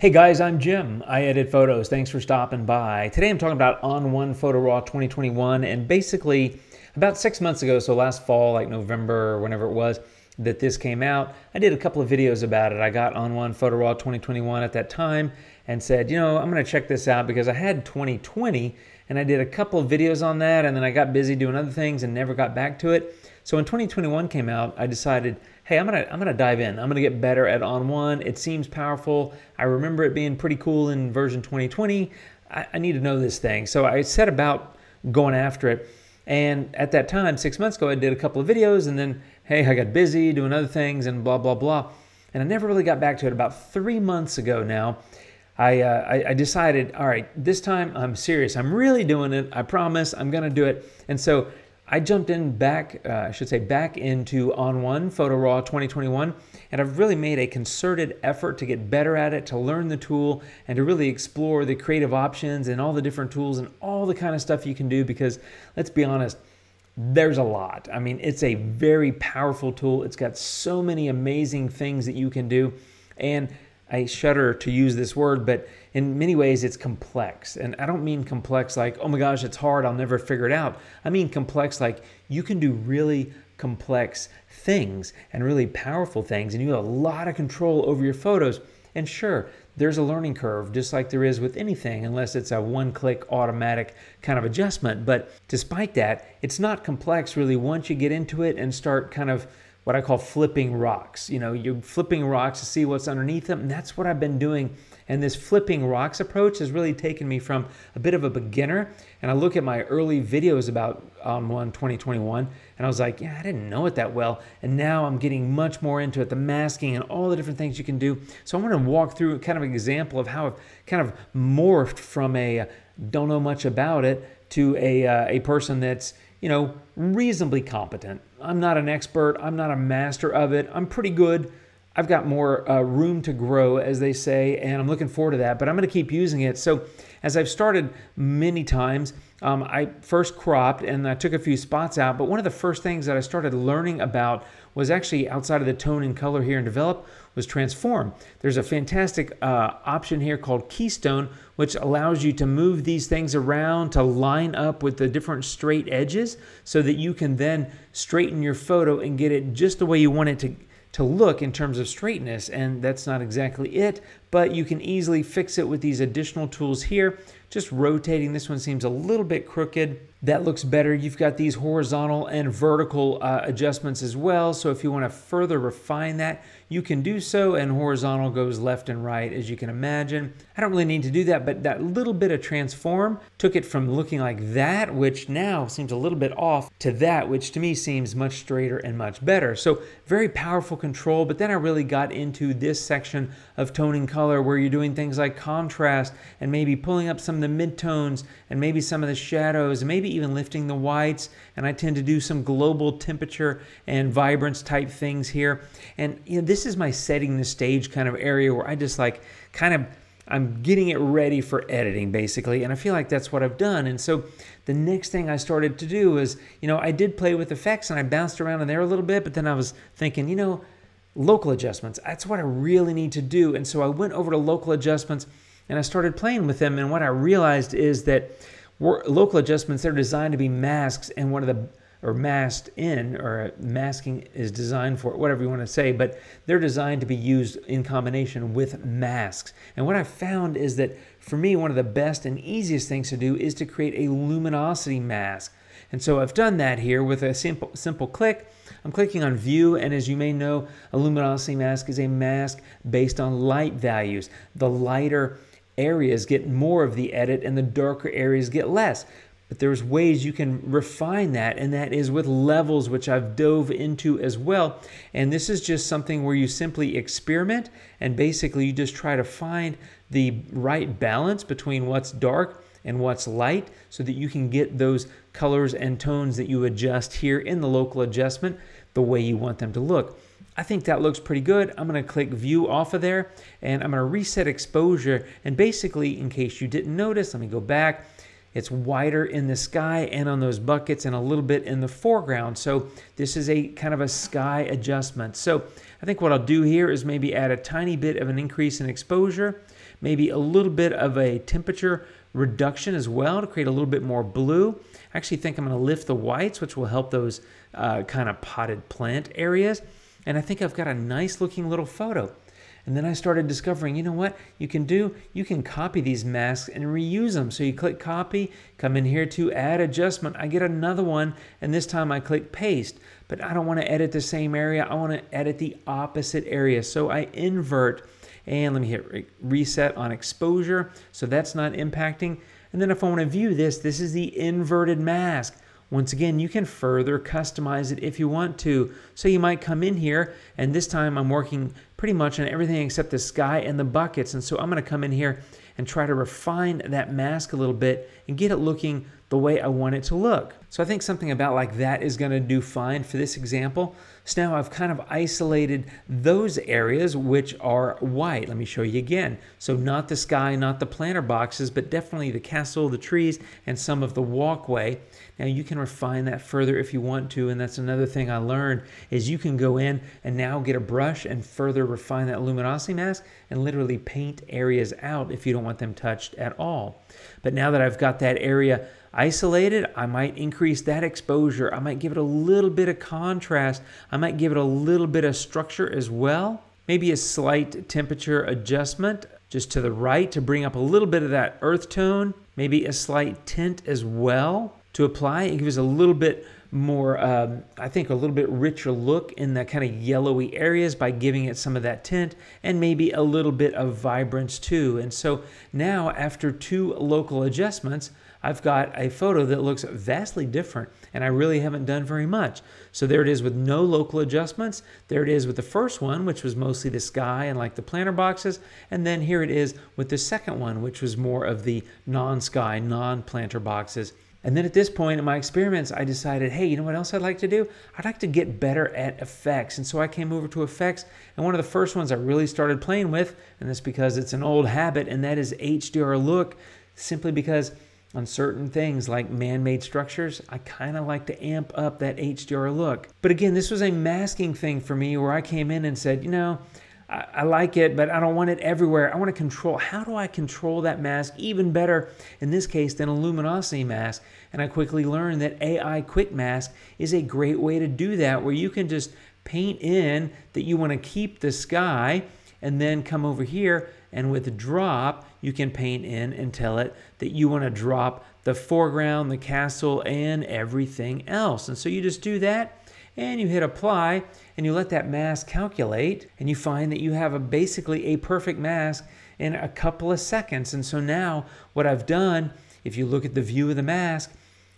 Hey guys, I'm Jim. I edit photos. Thanks for stopping by. Today I'm talking about On1 Photo Raw 2021 and basically about six months ago, so last fall, like November or whenever it was, that this came out, I did a couple of videos about it. I got On1 Photo Raw 2021 at that time and said, you know, I'm going to check this out because I had 2020 and I did a couple of videos on that and then I got busy doing other things and never got back to it. So when 2021 came out, I decided, hey, I'm gonna I'm gonna dive in. I'm gonna get better at On1. It seems powerful. I remember it being pretty cool in version 2020. I, I need to know this thing. So I set about going after it. And at that time, six months ago, I did a couple of videos and then, hey, I got busy doing other things and blah, blah, blah. And I never really got back to it. About three months ago now, I, uh, I, I, decided, all right, this time I'm serious. I'm really doing it. I promise I'm to do it. And so I jumped in back, uh, I should say, back into On1 Photo Raw 2021, and I've really made a concerted effort to get better at it, to learn the tool, and to really explore the creative options and all the different tools and all the kind of stuff you can do. Because let's be honest, there's a lot. I mean, it's a very powerful tool. It's got so many amazing things that you can do, and I shudder to use this word, but in many ways it's complex. And I don't mean complex like, oh my gosh, it's hard, I'll never figure it out. I mean complex like you can do really complex things and really powerful things, and you have a lot of control over your photos. And sure, there's a learning curve, just like there is with anything, unless it's a one click automatic kind of adjustment. But despite that, it's not complex really once you get into it and start kind of what I call flipping rocks. You know, you're flipping rocks to see what's underneath them. And that's what I've been doing. And this flipping rocks approach has really taken me from a bit of a beginner. And I look at my early videos about On1 2021, and I was like, yeah, I didn't know it that well. And now I'm getting much more into it, the masking and all the different things you can do. So I want to walk through kind of an example of how I've kind of morphed from a don't know much about it to a, uh, a person that's you know, reasonably competent. I'm not an expert, I'm not a master of it. I'm pretty good. I've got more uh, room to grow, as they say, and I'm looking forward to that. But I'm going to keep using it. So, as I've started many times, um, I first cropped and I took a few spots out. But one of the first things that I started learning about was actually outside of the tone and color here and develop was transform. There's a fantastic uh, option here called Keystone, which allows you to move these things around to line up with the different straight edges so that you can then straighten your photo and get it just the way you want it to to look in terms of straightness and that's not exactly it but you can easily fix it with these additional tools here just rotating this one seems a little bit crooked that looks better. You've got these horizontal and vertical uh, adjustments as well. So if you want to further refine that, you can do so. And horizontal goes left and right, as you can imagine. I don't really need to do that, but that little bit of transform took it from looking like that, which now seems a little bit off, to that, which to me seems much straighter and much better. So very powerful control. But then I really got into this section of toning color where you're doing things like contrast and maybe pulling up some of the midtones and maybe some of the shadows and maybe even lifting the whites. And I tend to do some global temperature and vibrance type things here. And you know, this is my setting the stage kind of area where I just like kind of I'm getting it ready for editing basically, and I feel like that's what I've done. And so the next thing I started to do is, you know, I did play with effects and I bounced around in there a little bit, but then I was thinking, you know, local adjustments, that's what I really need to do. And so I went over to local adjustments and I started playing with them. And what I realized is that local adjustments they're designed to be masks and one of the or masked in or masking is designed for whatever you want to say but they're designed to be used in combination with masks and what i found is that for me one of the best and easiest things to do is to create a luminosity mask and so i've done that here with a simple simple click i'm clicking on view and as you may know a luminosity mask is a mask based on light values the lighter areas get more of the edit and the darker areas get less. But there's ways you can refine that, and that is with levels, which I've dove into as well. And this is just something where you simply experiment and basically you just try to find the right balance between what's dark and what's light so that you can get those colors and tones that you adjust here in the local adjustment the way you want them to look. I think that looks pretty good. I'm going to click view off of there and I'm going to reset exposure. And basically, in case you didn't notice, let me go back. It's wider in the sky and on those buckets and a little bit in the foreground. So this is a kind of a sky adjustment. So I think what I'll do here is maybe add a tiny bit of an increase in exposure, maybe a little bit of a temperature reduction as well to create a little bit more blue. I actually think I'm going to lift the whites, which will help those uh, kind of potted plant areas. And I think I've got a nice looking little photo. And then I started discovering, you know what you can do? You can copy these masks and reuse them. So you click copy, come in here to add adjustment. I get another one, and this time I click paste. But I don't want to edit the same area. I want to edit the opposite area. So I invert, and let me hit re reset on exposure. So that's not impacting. And then if I want to view this, this is the inverted mask. Once again, you can further customize it if you want to. So you might come in here, and this time I'm working pretty much on everything except the sky and the buckets. And so I'm going to come in here and try to refine that mask a little bit and get it looking the way I want it to look. So I think something about like that is going to do fine for this example. So now I've kind of isolated those areas which are white. Let me show you again. So not the sky, not the planter boxes, but definitely the castle, the trees, and some of the walkway. Now you can refine that further if you want to, and that's another thing I learned is you can go in and now get a brush and further refine that luminosity mask and literally paint areas out if you don't want them touched at all. But now that I've got that area isolated, I might increase that exposure. I might give it a little bit of contrast. I might give it a little bit of structure as well. Maybe a slight temperature adjustment just to the right to bring up a little bit of that earth tone. Maybe a slight tint as well to apply. It gives a little bit more, um, I think, a little bit richer look in the kind of yellowy areas by giving it some of that tint and maybe a little bit of vibrance too. And so now, after two local adjustments, I've got a photo that looks vastly different and I really haven't done very much. So there it is with no local adjustments. There it is with the first one, which was mostly the sky and like the planter boxes. And then here it is with the second one, which was more of the non-sky, non-planter boxes. And then at this point in my experiments, I decided, hey, you know what else I'd like to do? I'd like to get better at effects. And so I came over to effects, and one of the first ones I really started playing with, and that's because it's an old habit, and that is HDR look, simply because on certain things like man-made structures, I kind of like to amp up that HDR look. But again, this was a masking thing for me where I came in and said, you know, I, I like it, but I don't want it everywhere. I want to control. How do I control that mask even better, in this case, than a luminosity mask? And I quickly learned that AI Quick Mask is a great way to do that, where you can just paint in that you want to keep the sky and then come over here and with drop you can paint in and tell it that you want to drop the foreground, the castle, and everything else. And so you just do that and you hit apply and you let that mask calculate and you find that you have a basically a perfect mask in a couple of seconds. And so now what I've done, if you look at the view of the mask,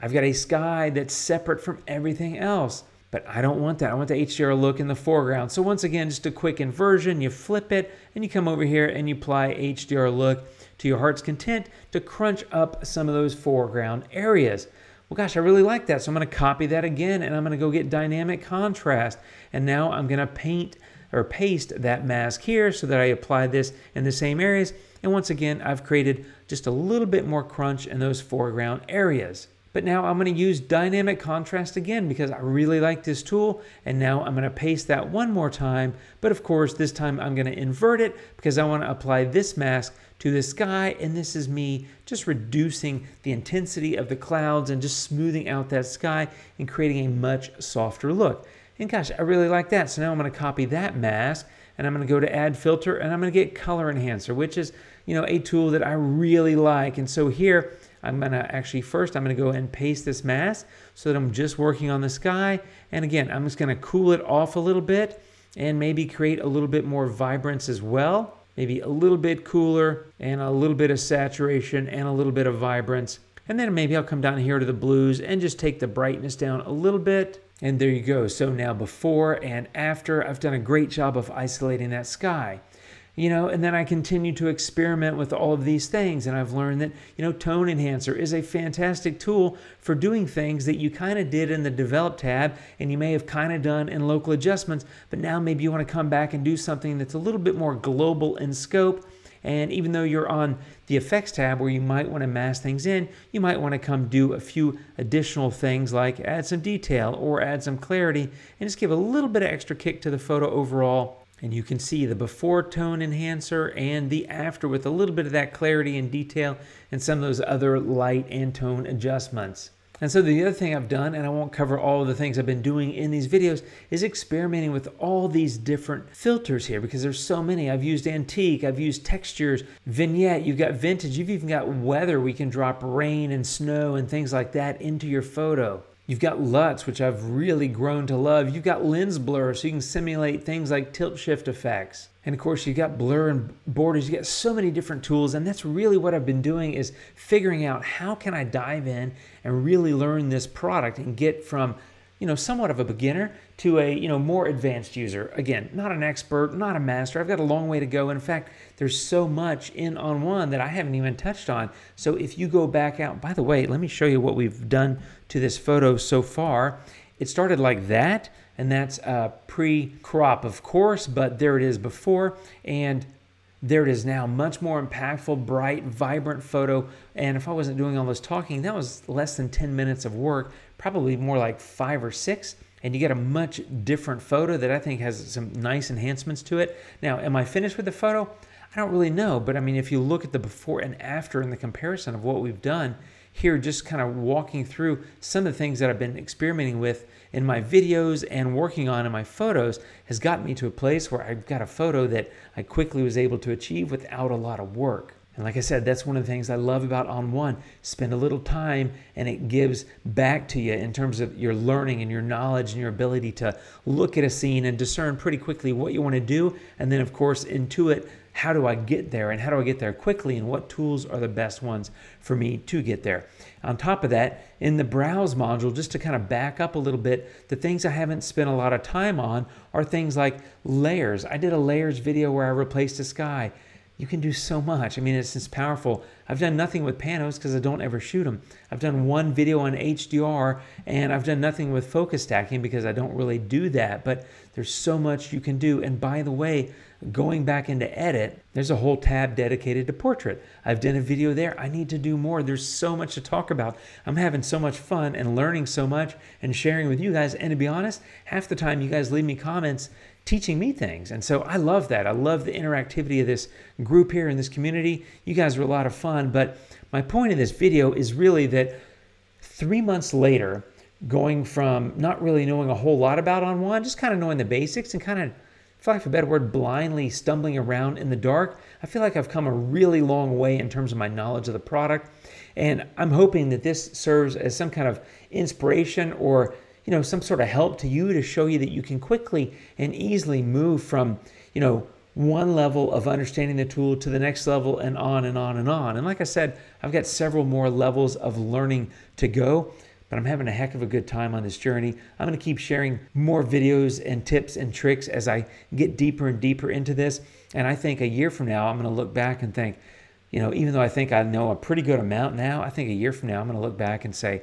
I've got a sky that's separate from everything else. But I don't want that. I want the HDR look in the foreground. So once again, just a quick inversion, you flip it and you come over here and you apply HDR look to your heart's content to crunch up some of those foreground areas well, gosh, I really like that. So I'm going to copy that again and I'm going to go get dynamic contrast. And now I'm going to paint or paste that mask here so that I apply this in the same areas. And once again, I've created just a little bit more crunch in those foreground areas. But now I'm going to use dynamic contrast again because I really like this tool. And now I'm going to paste that one more time. But of course, this time I'm going to invert it because I want to apply this mask to the sky. And this is me just reducing the intensity of the clouds and just smoothing out that sky and creating a much softer look. And gosh, I really like that. So now I'm going to copy that mask and I'm going to go to add filter and I'm going to get color enhancer, which is, you know, a tool that I really like. And so here I'm to actually first, I'm to go and paste this mask so that I'm just working on the sky. And again, I'm just to cool it off a little bit and maybe create a little bit more vibrance as well. Maybe a little bit cooler and a little bit of saturation and a little bit of vibrance. And then maybe I'll come down here to the blues and just take the brightness down a little bit. And there you go. So now before and after, I've done a great job of isolating that sky you know and then i continue to experiment with all of these things. And i've learned that you know tone enhancer is a fantastic tool for doing things that you kind of did in the develop tab and you may have kind of done in local adjustments but now maybe you want to come back and do something that's a little bit more global in scope. And even though you're on the effects tab where you might want to mask things in, you might want to come do a few additional things like add some detail or add some clarity and just give a little bit of extra kick to the photo overall And you can see the before tone enhancer and the after with a little bit of that clarity and detail and some of those other light and tone adjustments. And so the other thing I've done, and I won't cover all of the things I've been doing in these videos, is experimenting with all these different filters here because there's so many. I've used antique, I've used textures, vignette, you've got vintage, you've even got weather. We can drop rain and snow and things like that into your photo. You've got LUTs, which I've really grown to love. You've got lens blur, so you can simulate things like tilt shift effects. And of course, you've got blur and borders. You got so many different tools, and that's really what I've been doing is figuring out how can I dive in and really learn this product and get from you know, somewhat of a beginner to a, you know, more advanced user. Again, not an expert, not a master. I've got a long way to go. In fact, there's so much in ON1 that I haven't even touched on. So if you go back out, by the way, let me show you what we've done to this photo so far. It started like that, and that's a pre-crop, of course, but there it is before. And there it is now, much more impactful, bright, vibrant photo. And if I wasn't doing all this talking, that was less than 10 minutes of work, probably more like five or six. And you get a much different photo that I think has some nice enhancements to it. Now, am I finished with the photo? I don't really know, but I mean, if you look at the before and after and the comparison of what we've done, here just kind of walking through some of the things that I've been experimenting with in my videos and working on in my photos has gotten me to a place where I've got a photo that I quickly was able to achieve without a lot of work. And like I said, that's one of the things I love about ON1. Spend a little time and it gives back to you in terms of your learning and your knowledge and your ability to look at a scene and discern pretty quickly what you want to do. And then, of course, intuit how do I get there and how do I get there quickly and what tools are the best ones for me to get there. On top of that, in the browse module, just to kind of back up a little bit, the things I haven't spent a lot of time on are things like layers. I did a layers video where I replaced a sky you can do so much. I mean, it's just powerful. I've done nothing with panos because I don't ever shoot them. I've done one video on HDR and I've done nothing with focus stacking because I don't really do that. But there's so much you can do. And by the way, going back into edit, there's a whole tab dedicated to portrait. I've done a video there. I need to do more. There's so much to talk about. I'm having so much fun and learning so much and sharing with you guys. And to be honest, half the time you guys leave me comments teaching me things. And so I love that. I love the interactivity of this group here in this community. You guys are a lot of fun. But my point of this video is really that three months later, going from not really knowing a whole lot about ON1, just kind of knowing the basics and kind of, for lack of a better word, blindly stumbling around in the dark, I feel like I've come a really long way in terms of my knowledge of the product. And I'm hoping that this serves as some kind of inspiration or you know, some sort of help to you to show you that you can quickly and easily move from, you know, one level of understanding the tool to the next level and on and on and on. And like I said, I've got several more levels of learning to go, but I'm having a heck of a good time on this journey. I'm going to keep sharing more videos and tips and tricks as I get deeper and deeper into this. And I think a year from now, I'm going to look back and think, you know, even though I think I know a pretty good amount now, I think a year from now, I'm going to look back and say,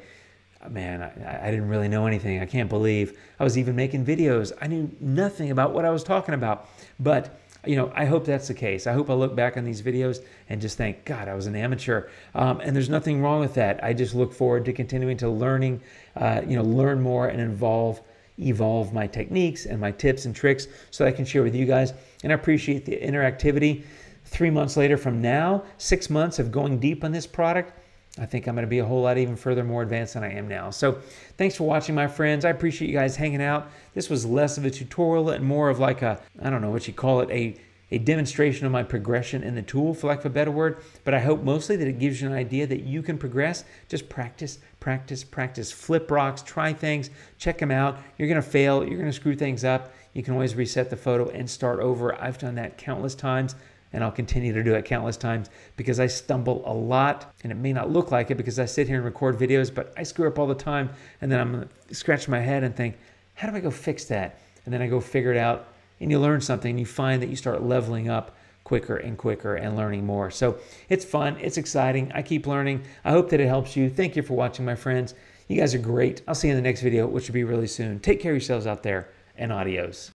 man, I, I, didn't really know anything. I can't believe I was even making videos. I knew nothing about what I was talking about. But, you know, I hope that's the case. I hope I look back on these videos and just think, God, I was an amateur. Um, and there's nothing wrong with that. I just look forward to continuing to learning, uh, you know, learn more and involve evolve my techniques and my tips and tricks so I can share with you guys. And I appreciate the interactivity. Three months later from now, six months of going deep on this product, I think I'm going to be a whole lot even further more advanced than I am now. So thanks for watching, my friends. I appreciate you guys hanging out. This was less of a tutorial and more of like a, I don't know what you call it, a, a demonstration of my progression in the tool, for lack of a better word. But I hope mostly that it gives you an idea that you can progress. Just practice, practice, practice. Flip rocks, try things, check them out. You're going to fail. You're going to screw things up. You can always reset the photo and start over. I've done that countless times and I'll continue to do it countless times because I stumble a lot and it may not look like it because I sit here and record videos, but I screw up all the time and then I'm scratch my head and think, how do I go fix that? And then I go figure it out and you learn something and you find that you start leveling up quicker and quicker and learning more. So it's fun, it's exciting. I keep learning. I hope that it helps you. Thank you for watching, my friends. You guys are great. I'll see you in the next video, which will be really soon. Take care of yourselves out there and adios.